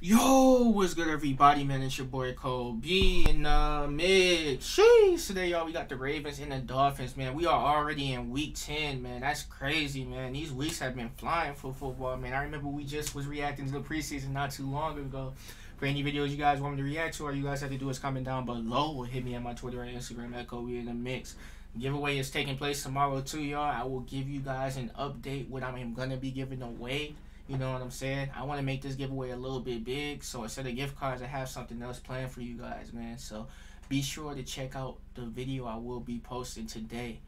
Yo, what's good, everybody? Man, it's your boy Cole B in the mix. Sheesh. Today, y'all, we got the Ravens and the Dolphins, man. We are already in week 10, man. That's crazy, man. These weeks have been flying for football, man. I remember we just was reacting to the preseason not too long ago. For any videos you guys want me to react to, all you guys have to do is comment down below or hit me on my Twitter and Instagram at Kobe in the mix. Giveaway is taking place tomorrow, too, y'all. I will give you guys an update what I'm going to be giving away. You know what I'm saying? I want to make this giveaway a little bit big. So instead of gift cards, I have something else planned for you guys, man. So be sure to check out the video I will be posting today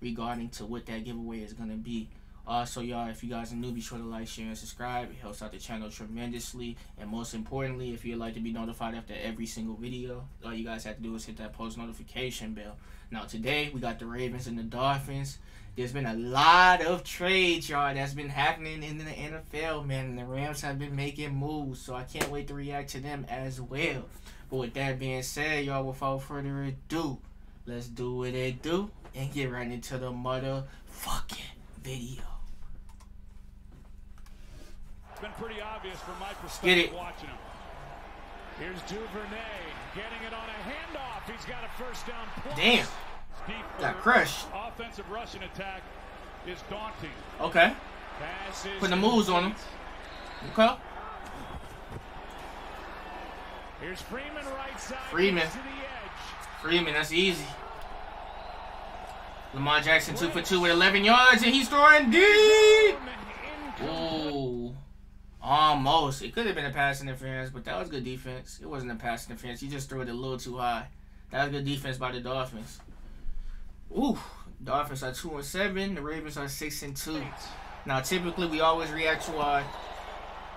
regarding to what that giveaway is going to be. Uh, also, y'all, if you guys are new, be sure to like, share, and subscribe. It helps out the channel tremendously. And most importantly, if you'd like to be notified after every single video, all you guys have to do is hit that post notification bell. Now, today, we got the Ravens and the Dolphins. There's been a lot of trades, y'all, that's been happening in the NFL, man. And the Rams have been making moves, so I can't wait to react to them as well. But with that being said, y'all, without further ado, let's do what they do and get right into the motherfucking video. It's been pretty obvious from my perspective watching him. Here's Duvernay getting it on a handoff. He's got a first down. Plus. Damn. Got crushed. Offensive rushing attack is daunting. Okay. Putting the moves on him. Okay. Here's Freeman right side. Freeman. Freeman, that's easy. Lamar Jackson two for two with 11 yards, and he's throwing deep. Almost. It could have been a pass interference, but that was good defense. It wasn't a pass interference. He just threw it a little too high. That was good defense by the Dolphins. Ooh, Dolphins are two and seven. The Ravens are six and two. Now, typically, we always react to our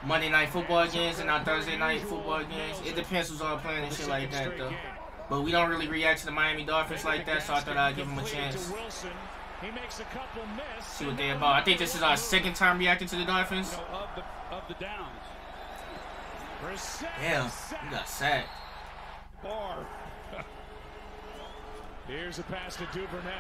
Monday night football games and our Thursday night football games. It depends who's all playing and shit like that, though. But we don't really react to the Miami Dolphins like that, so I thought I'd give them a chance. See what they're about. I think this is our second time reacting to the Dolphins. Damn, you got sacked. Here's a pass to Duvernay.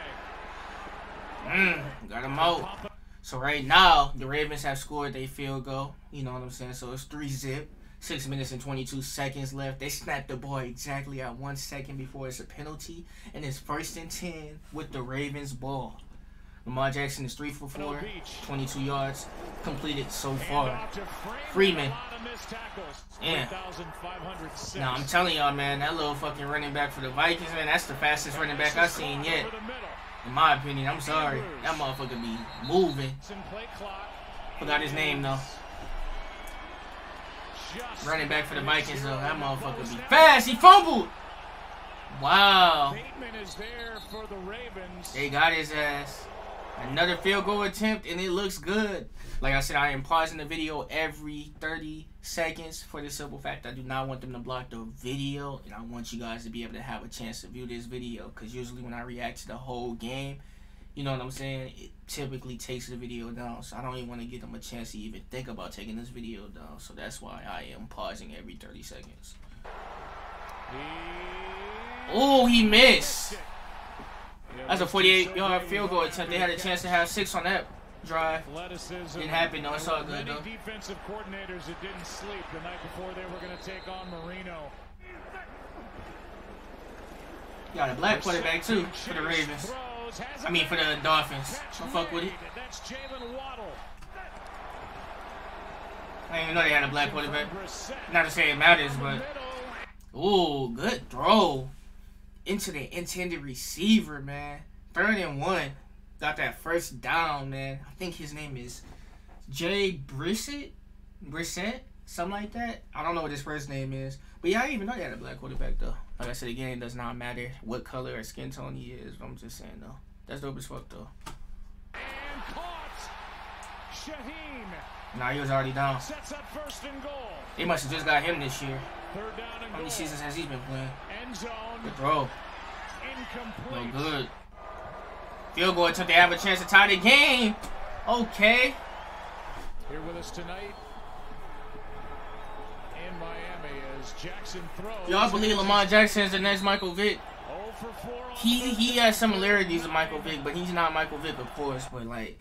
Mmm, got him out. So right now, the Ravens have scored their field goal. You know what I'm saying? So it's 3 zip. 6 minutes and 22 seconds left. They snapped the ball exactly at 1 second before it's a penalty. And it's first and 10 with the Ravens ball. Lamar Jackson is 3 for 4, 22 yards completed so far. Freeman. Yeah. Now, I'm telling y'all, man, that little fucking running back for the Vikings, man, that's the fastest running back I've seen yet. In my opinion, I'm sorry. That motherfucker be moving. Forgot his name, though. Running back for the Vikings, though. That motherfucker be fast. He fumbled. Wow. They got his ass. Another field goal attempt, and it looks good. Like I said, I am pausing the video every 30 seconds for the simple fact I do not want them to block the video, and I want you guys to be able to have a chance to view this video. Because usually when I react to the whole game, you know what I'm saying, it typically takes the video down. So I don't even want to give them a chance to even think about taking this video down. So that's why I am pausing every 30 seconds. Oh, he missed. That's a 48 yard field goal attempt. They had a chance to have six on that drive. Didn't happen though. It's all good though. defensive coordinators that didn't sleep the night before they were going to take on Marino. Got a black quarterback too for the Ravens. I mean for the Dolphins. Don't fuck with it. I didn't even know they had a black quarterback. Not to say it matters, but ooh, good throw into the intended receiver, man. Third and one. Got that first down, man. I think his name is Jay Brissett. Brissett? Something like that. I don't know what his first name is. But yeah, I didn't even know they had a black quarterback, though. Like I said again, it does not matter what color or skin tone he is. I'm just saying, though. That's dope as fuck, though. And caught. Shaheen. Nah, he was already down. Sets up first and goal. They must have just got him this year. Third down and How many goal. seasons has he been playing? End zone. Good throw. Incomplete. No good. Field goal until they have a chance to tie the game. Okay. Here with us tonight in Miami as Jackson throws. Y'all believe Lamar Jackson is the next Michael Vick? 0 for 4 on He he has similarities to Michael Vick, but he's not Michael Vick, of course. But like,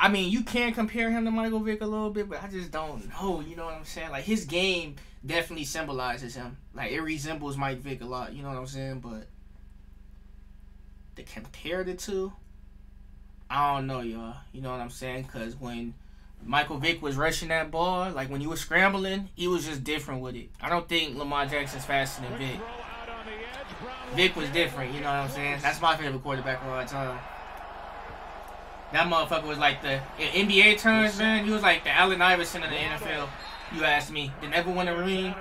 I mean, you can compare him to Michael Vick a little bit, but I just don't know. You know what I'm saying? Like his game definitely symbolizes him. Like it resembles Mike Vick a lot. You know what I'm saying? But to compare the two, I don't know, y'all. You know what I'm saying? Because when Michael Vick was rushing that ball, like when you were scrambling, he was just different with it. I don't think Lamar Jackson's faster than Vick. Vick was different, you know what I'm saying? That's my favorite quarterback of all time. That motherfucker was like the NBA terms, man. He was like the Allen Iverson of the NFL. You ask me. Did never win a ring.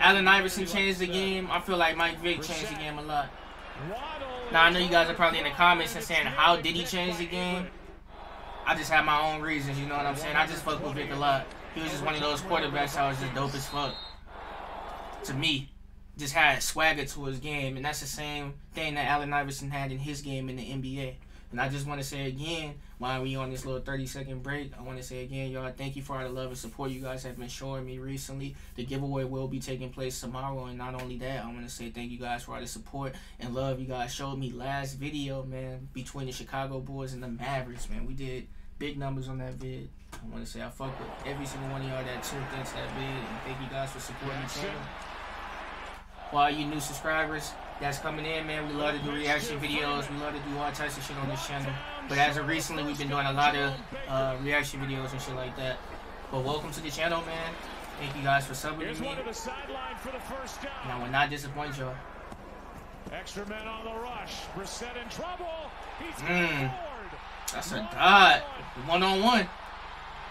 Allen Iverson changed the game. I feel like Mike Vick changed the game a lot. Now I know you guys are probably in the comments and saying, "How did he change the game?" I just have my own reasons. You know what I'm saying? I just fuck with Vick a lot. He was just one of those quarterbacks that was just dope as fuck. To me, just had swagger to his game, and that's the same thing that Allen Iverson had in his game in the NBA. And I just want to say again, while we on this little 30 second break, I want to say again, y'all, thank you for all the love and support you guys have been showing me recently. The giveaway will be taking place tomorrow, and not only that, I want to say thank you guys for all the support and love you guys showed me last video, man, between the Chicago Bulls and the Mavericks, man. We did big numbers on that vid. I want to say I fuck with every single one of y'all that tuned into that vid, and thank you guys for supporting the channel. All you new subscribers, that's coming in, man. We love to do reaction videos. We love to do all types of shit on this channel. But as of recently, we've been doing a lot of uh, reaction videos and shit like that. But welcome to the channel, man. Thank you guys for subbing me. And I will not disappoint y'all. Extra men on the rush. Brissett in trouble. He's mm. That's a dot. One on one.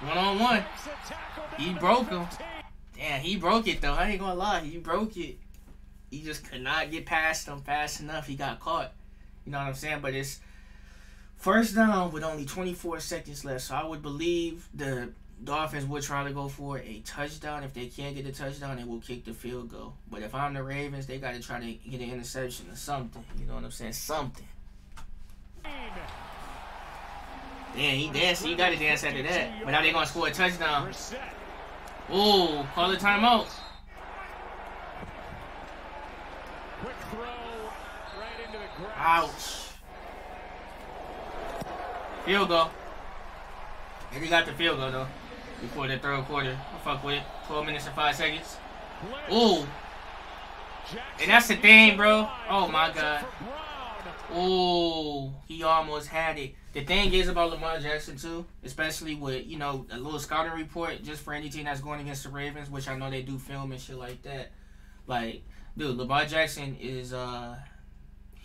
One on one. He broke him. Damn, he broke it though. I ain't gonna lie. He broke it he just could not get past him fast enough. He got caught. You know what I'm saying? But it's first down with only 24 seconds left. So I would believe the Dolphins would try to go for a touchdown. If they can't get a touchdown, they will kick the field goal. But if I'm the Ravens, they got to try to get an interception or something. You know what I'm saying? Something. Yeah, he danced. He got to dance after that. But now they're going to score a touchdown. Ooh, call a timeout. Ouch. Field goal. And he got the field goal though. Before the third quarter. I fuck with it. 12 minutes and 5 seconds. Ooh. And that's the thing, bro. Oh my god. Ooh. He almost had it. The thing is about Lamar Jackson too, especially with, you know, a little scouting report just for any team that's going against the Ravens, which I know they do film and shit like that. Like, dude, Lamar Jackson is uh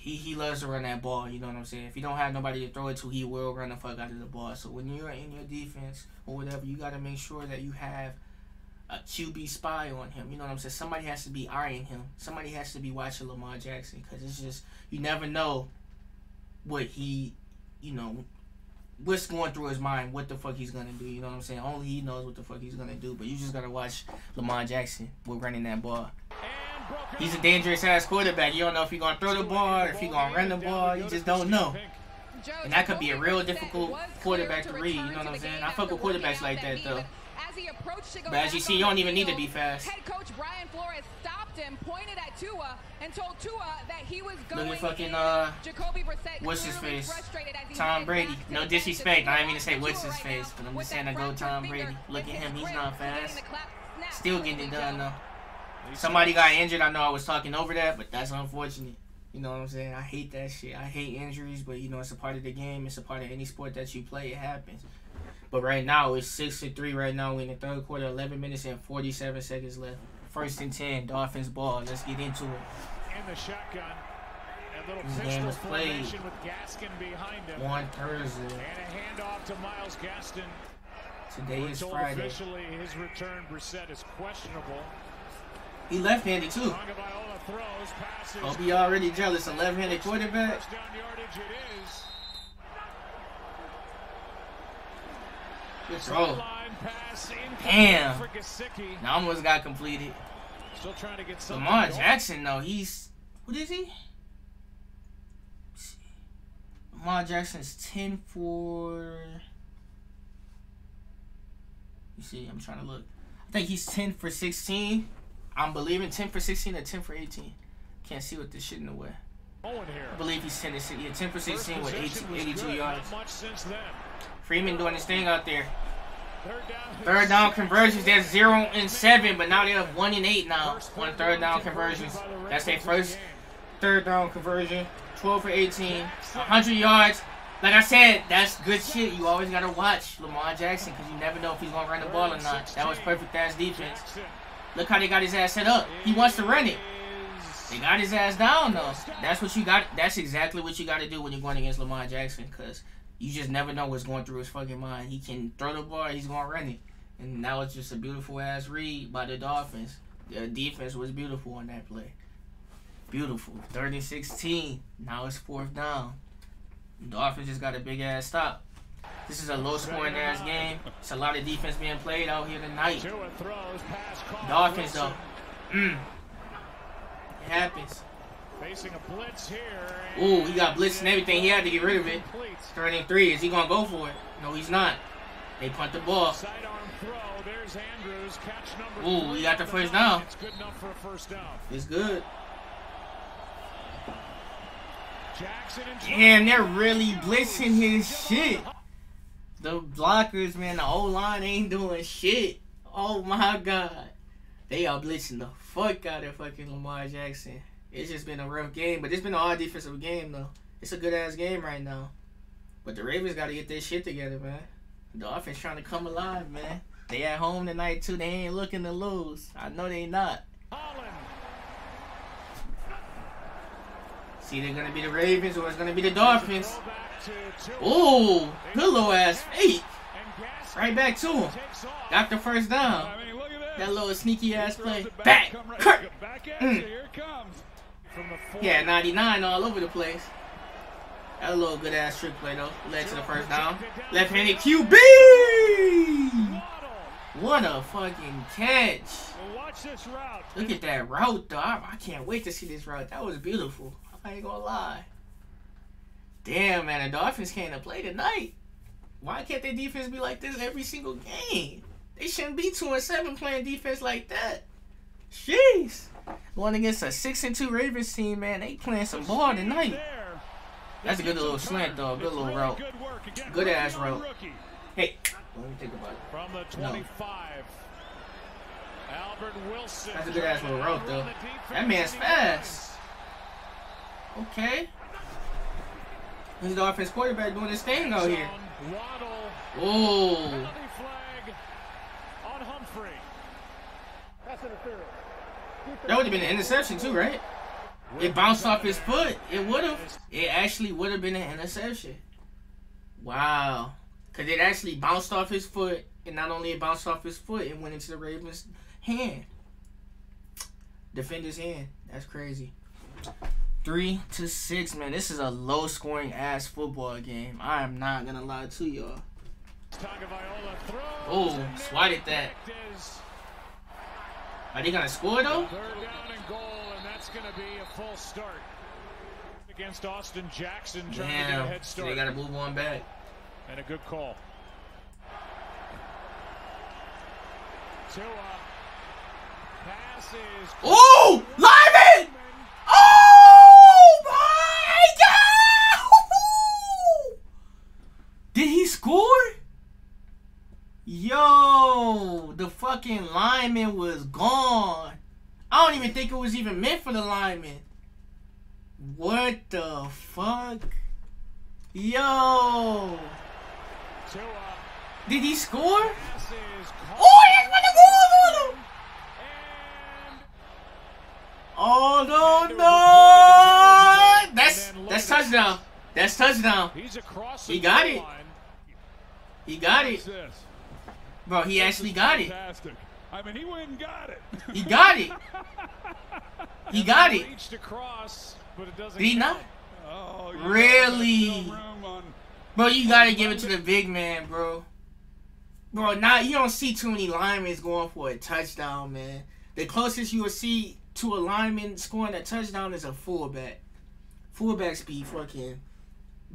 he, he loves to run that ball. You know what I'm saying? If he don't have nobody to throw it to, he will run the fuck out of the ball. So when you're in your defense or whatever, you got to make sure that you have a QB spy on him. You know what I'm saying? Somebody has to be eyeing him. Somebody has to be watching Lamar Jackson because it's just you never know what he, you know, what's going through his mind, what the fuck he's gonna do. You know what I'm saying? Only he knows what the fuck he's gonna do. But you just gotta watch Lamar Jackson with running that ball. He's a dangerous ass quarterback. You don't know if he's gonna throw the ball or if he's gonna run the ball. You just don't know. And that could be a real difficult quarterback to read. You know what I'm saying? I fuck with quarterbacks like that though. But as you see, you don't even need to be fast. Head coach Brian Flores stopped him, pointed at Tua, and told Tua that he was going Look at fucking uh, what's his face? Tom Brady. No disrespect. I didn't mean to say what's his face, but I'm just saying to go Tom Brady. Look at him. He's not fast. Still getting it done though. Somebody got injured. I know I was talking over that, but that's unfortunate. You know what I'm saying? I hate that shit. I hate injuries, but you know it's a part of the game. It's a part of any sport that you play. It happens. But right now it's six to three. Right now we in the third quarter, 11 minutes and 47 seconds left. First and 10, Dolphins ball. Let's get into it. In the shotgun. This game is played one Thursday. And a handoff to Myles Gaskin. Today is Friday. Officially, his return, Brissett, is questionable. He left-handed too. Oh, Hope he already jealous. A left-handed quarterback. Good throw. Damn. Now almost got completed. Still trying to get Lamar Jackson though, he's what is he? Lamar Jackson's 10 for you see, I'm trying to look. I think he's 10 for 16. I'm believing 10 for 16 or 10 for 18. Can't see what this shit in the way. I believe he's 10 for 16. Yeah, 10 for 16 with 18, 82 yards. Much since then. Freeman doing his thing out there. Third down conversions, they're zero and seven, but now they have one and eight now on third down conversions. That's their first third down conversion. 12 for 18, 100 yards. Like I said, that's good shit. You always gotta watch Lamar Jackson because you never know if he's gonna run the ball or not. That was perfect ass defense. Look how they got his ass set up. He wants to run it. They got his ass down though. That's what you got. That's exactly what you got to do when you're going against Lamar Jackson because you just never know what's going through his fucking mind. He can throw the ball, he's gonna run it, and now it's just a beautiful ass read by the Dolphins. The defense was beautiful on that play. Beautiful. 30 16. Now it's fourth down. The Dolphins just got a big ass stop. This is a low scoring ass game. It's a lot of defense being played out here tonight. Dolphins though. Mm. It happens. Facing a blitz here. Ooh, he got blitz and everything. He had to get rid of it. Third and three. Is he gonna go for it? No, he's not. They punt the ball. Ooh, he got the first down. It's good enough for a first down. It's good. Damn, they're really blitzing his shit. The blockers, man, the O line ain't doing shit. Oh my god. They are blitzing the fuck out of fucking Lamar Jackson. It's just been a rough game, but it's been an odd defensive game though. It's a good ass game right now. But the Ravens got to get their shit together, man. The offense trying to come alive, man. They at home tonight too. They ain't looking to lose. I know they not. See, they're gonna be the Ravens or it's gonna be the Dolphins. Good little ass fake. Right back to him. Got the first down. That little sneaky ass play. Back. Kurt. Mm. Yeah, 99 all over the place. That little good ass trick play though. Led to the first down. Left handed QB! What a fucking catch. Look at that route though. I can't wait to see this route. That was beautiful. I ain't gonna lie. Damn, man, the Dolphins can't play tonight. Why can't their defense be like this every single game? They shouldn't be two and seven playing defense like that. Jeez. Going against a six and two Ravens team, man. They playing some ball tonight. That's a good little slant, though. Good little route. Good ass route. Hey, let me think about it. From the 25. Albert Wilson. That's a good ass little route, though. That man's fast. Okay. This is the offense quarterback doing his thing out here. Oh. That would have been an interception too, right? It bounced off his foot. It would have. It actually would have been an interception. Wow. Because it actually bounced off his foot. And not only it bounced off his foot, it went into the Ravens' hand. Defender's hand. That's crazy. Three to six, man. This is a low scoring ass football game. I am not going to lie to y'all. Oh, swatted that. Are they gonna score though? Third down and goal, and that's gonna be a full start against Austin Jackson trying Damn. to get a head start. They gotta move one back. And a good call. Tua passes. Oh, Lyman! Oh my God! Did he score? Yo, the fucking lineman was gone. I don't even think it was even meant for the lineman. What the fuck? Yo. Did he score? Oh, he's running balls on him! Oh no no! That's that's touchdown. That's touchdown. He got it. He got it. Bro, he actually got it. I mean, he went and got it. He got it. he got it. Reached across, but it doesn't Did he not? Oh, really? Bro, you gotta give it to the big man, bro. Bro, now you don't see too many linemen going for a touchdown, man. The closest you will see to a lineman scoring a touchdown is a fullback. Fullback speed fucking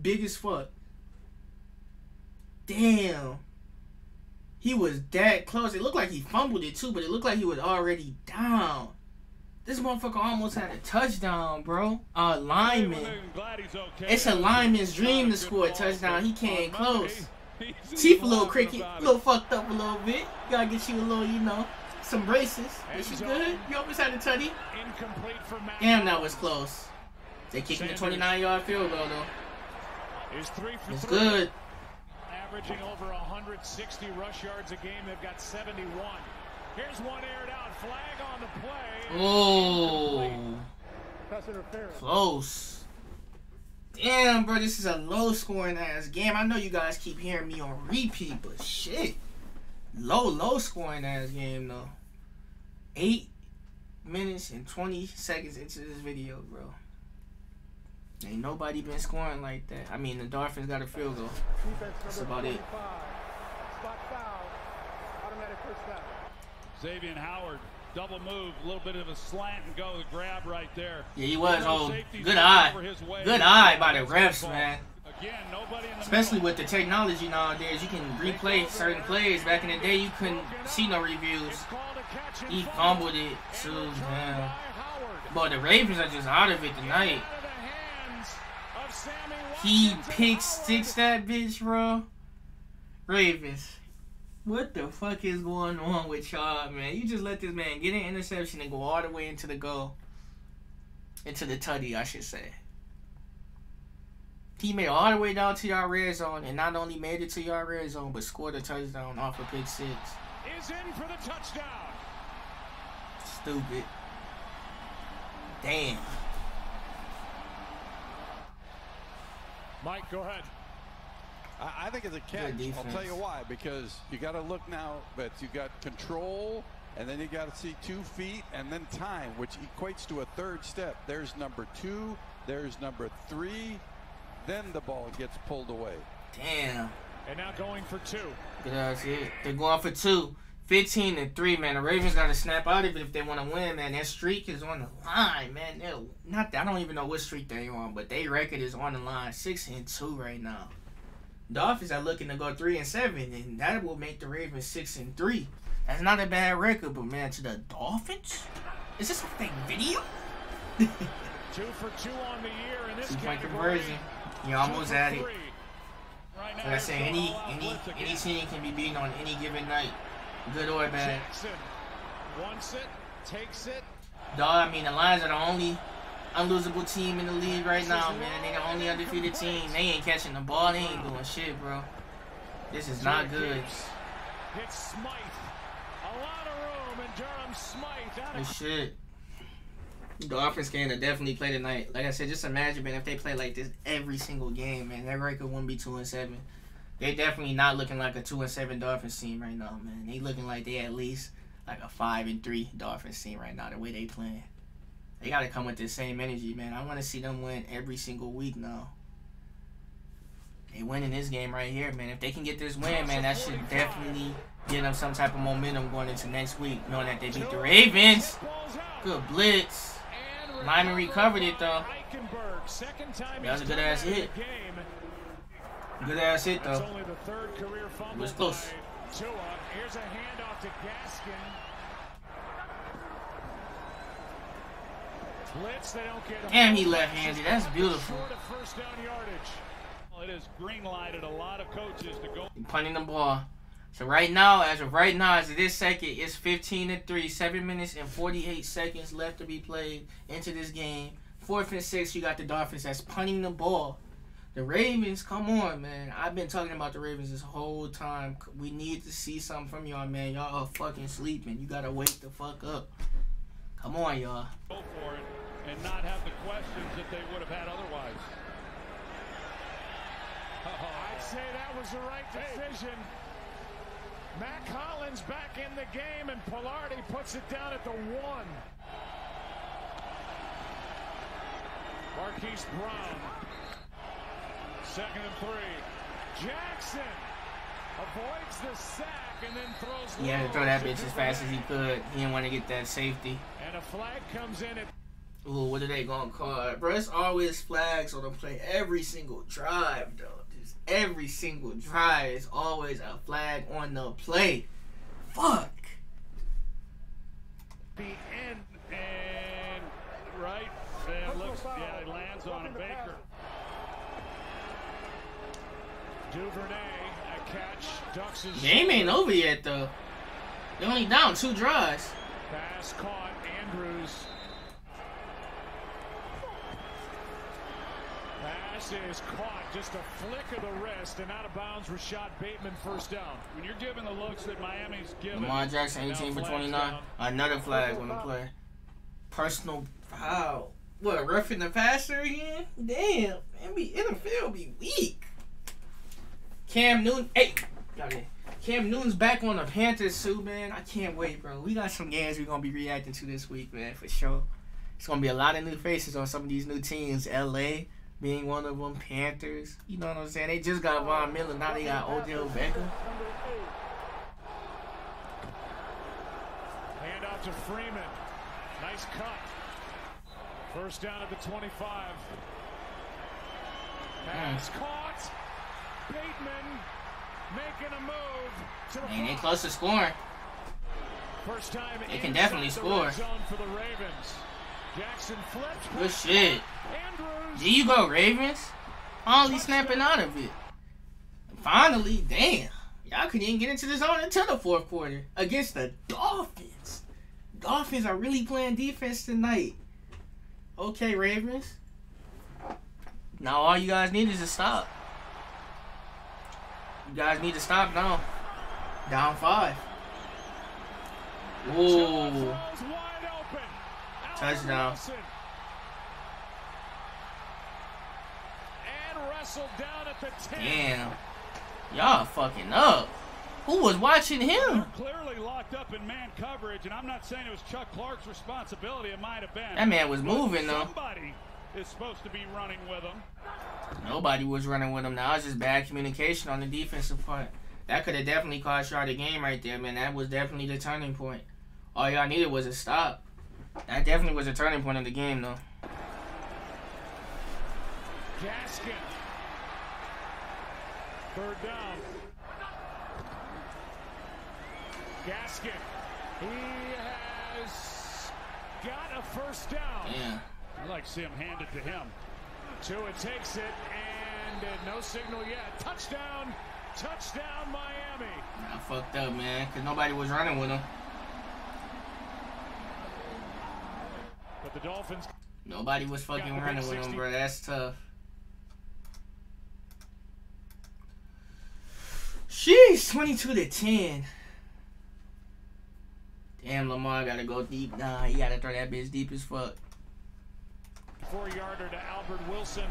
big as fuck. Damn. He was that close. It looked like he fumbled it too, but it looked like he was already down. This motherfucker almost had a touchdown, bro. A lineman. It's a lineman's dream to score a touchdown. He came close. Teeth a little cricket, a little fucked up a little bit. Gotta get you a little, you know, some braces. This is good. You almost had a tutty. Damn, that was close. They kicking the 29 yard field goal though. It's good. Averaging over 160 rush yards a game. They've got 71. Here's one aired out. Flag on the play. Oh, Pass interference. close. Damn, bro, this is a low scoring ass game. I know you guys keep hearing me on repeat, but shit. Low, low scoring ass game though. Eight minutes and 20 seconds into this video, bro. Ain't nobody been scoring like that. I mean, the Dolphins got a field goal. That's about it. Spot foul. Automatic first down. Xavier Howard, double move, a little bit of a slant and go, the grab right there. Yeah, he was. No Oh, good eye. over his way. Good eye by the refs, man. Again, nobody in the Especially middle. with the technology nowadays, you can replay certain plays. Back in the day, you couldn't see no reviews. It's called a catch and He fall. fumbled it too, man. But the Ravens are just out of it tonight. of the hands of Sammy He pick sticks that bitch, bro. Ravens. What the fuck is going on with y'all, man? You just let this man get an interception and go all the way into the goal. Into the tutty, I should say. He made it all the way down to your red zone and not only made it to your red zone, but scored a touchdown off a pick six. Is in for the touchdown. Stupid. Damn. Mike, go ahead. I, I think it's a catch. I'll tell you why. Because you got to look now but you got control, and then you got to see two feet, and then time, which equates to a third step. There's number two. There's number three. Then the ball gets pulled away. Damn. And now going for two. Good ass it. They're going for two. 15 and 3, man. The Ravens got to snap out of it if they want to win, man. That streak is on the line, man. They're not I don't even know what streak they're on, but their record is on the line. 6 and 2 right now. Dolphins are looking to go 3 and 7, and that will make the Ravens 6 and 3. That's not a bad record, but man, to the Dolphins? Is this a fake video? Two for two on the year in this Two point conversion. You almost had it. Like I say, it's any any any team can be beaten on any given night, good or bad. Jackson wants it, takes it. Dog, I mean, the Lions are the only unlosable team in the league right now, man. They the only undefeated team. They ain't catching the ball. They ain't doing shit, bro. This is not good. Hits Smythe. A lot of room, and Durham Smythe Good shit. The offense game to definitely play tonight. Like I said, just imagine, man, if they play like this every single game, man, that record wouldn't be two and seven. They definitely not looking like a two and seven Dolphins team right now, man. They looking like they at least like a five and three Dolphins team right now. The way they playing, they got to come with the same energy, man. I want to see them win every single week now. They winning this game right here, man. If they can get this win, man, that should definitely give them some type of momentum going into next week, knowing that they beat the Ravens. Good blitz. Lyman recovered it, though. Eichenberg, second time That was a good ass come out of hit. Good ass hit though. only the third career fumble was close. Tua. Here's a handoff to Gaskin. Blitz, they don't get Damn, he left-handed. That's beautiful. Short first down yardage. Well, it has green lighted a lot of coaches to go. Punting the ball. So right now, as of right now, as of this second, it's 15 to 3, 7 minutes and 48 seconds left to be played into this game. Fourth and six, you got the Dolphins that's punting the ball. The Ravens, come on, man. I've been talking about the Ravens this whole time. We need to see something from y'all, man. Y'all are fucking sleeping. You gotta wake the fuck up. Come on, y'all. go for it and not have the questions that they would have had otherwise. Oh, I'd say that was the right decision. Mack Hollins back in the game, and Palardy puts it down at the one. Marquise Brown. Second and three. Jackson avoids the sack and then throws. He had to throw that bitch as fast as he could. He didn't want to get that safety. And a flag comes in at Ooh, what are they gonna call it? Bro, it's always flags on the play. Every single drive, though. Just every single drive is always a flag on the play. Fuck. the end and right and looks yeah it lands on a Baker. Duvernay a Game ain't over yet though. They only down two drives. Pass caught. Andrews. Pass is caught. Just a flick of the wrist and out of bounds. Rashod Bateman first down. When you're given the looks that Miami's given. Lamar Jackson 18 for 29. Another flag on the play. Personal foul. What, roughing the passer again? Damn. Man, be, NFL be weak. Cam Newton. Hey. Got. Cam Newton's back on the Panthers too, man. I can't wait, bro. We got some games we're gonna be reacting to this week, man, for sure. It's gonna be a lot of new faces on some of these new teams. LA being one of them, Panthers. You know what I'm saying? They just got Von Miller, now they got Odell Beckham. Hand off to Freeman. Nice cut. First down at the 25. Pass mm. caught. Bateman making a move to the Man, they close to scoring. First time they can definitely score. For the Ravens. Jackson flips. Good shit. Do you go Ravens? Finally snapping out of it. Finally, damn. Y'all couldn't even get into the zone until the fourth quarter against the Dolphins. Dolphins are really playing defense tonight. Okay, Ravens. Now all you guys need is to stop. You guys need to stop now. Down five. Ooh. Touchdown. Damn. Y'all fucking up. Who was watching him? Clearly locked up in man coverage, and I'm not saying it was Chuck Clark's responsibility. It might have been. That man was moving though. Somebody is supposed to be running with him. Nobody was running with him. Now it's just bad communication on the defensive part. That could have definitely cost y'all the game right there, man. That was definitely the turning point. All y'all needed was a stop. That definitely was a turning point in the game, though. Gaskin. Third down. Gaskin. He has got a first down. Yeah. I'd like to see him hand it to him. Tua takes it, and uh, no signal yet. Touchdown, touchdown, Miami. I fucked up, man, because nobody was running with him. But the Dolphins. Nobody was fucking running with him, bro. That's tough. Sheesh, 22 to 10. Damn, Lamar gotta go deep. Nah, he gotta throw that bitch deep as fuck four yarder to Albert Wilson.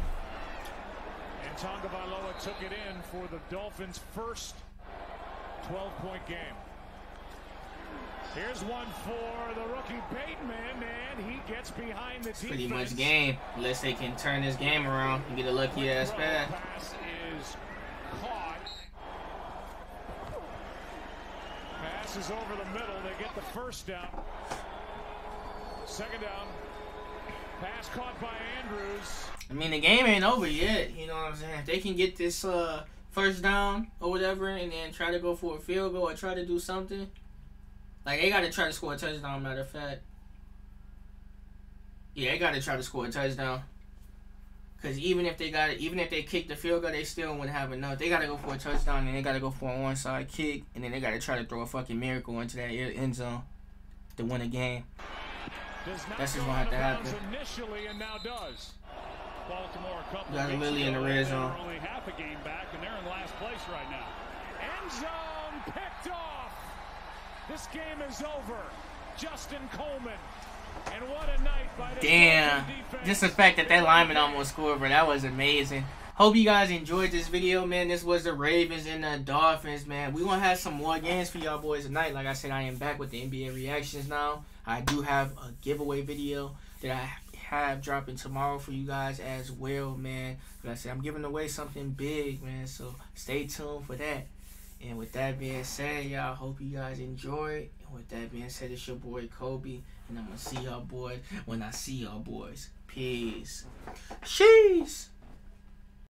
And Tagovailoa took it in for the Dolphins' first 12 point game. Here's one for the rookie Bateman, and he gets behind the it's defense. Pretty much game, unless they can turn this game around and get a lucky ass pass. Pass is caught. Pass is over the middle. They get the first down. Second down. Pass caught by Andrews. I mean, the game ain't over yet. You know what I'm saying? If they can get this uh, first down or whatever and then try to go for a field goal or try to do something, like they got to try to score a touchdown, matter of fact. Yeah, they got to try to score a touchdown. Cause even if they got it, even if they kick the field goal, they still wouldn't have enough. They gotta go for a touchdown, and they gotta go for an onside kick, and then they gotta try to throw a fucking miracle into that end zone to win a game. That's just gonna have to happen. Initially and now does. Baltimore a couple got million in the red zone. Only half a game back, and they're in last place right now. End zone picked off. This game is over. Justin Coleman. And what a night by the Damn. Just the fact that that lineman almost scored, bro, that was amazing. Hope you guys enjoyed this video, man. This was the Ravens and the Dolphins, man. We gonna have some more games for y'all boys tonight. Like I said, I am back with the NBA reactions now. I do have a giveaway video that I have dropping tomorrow for you guys as well, man. Like I said, I'm giving away something big, man. So stay tuned for that. And with that being said, y'all, hope you guys enjoy. And with that being said, it's your boy Kobe. And I'm going to see y'all boys when I see y'all boys. Peace. Sheesh.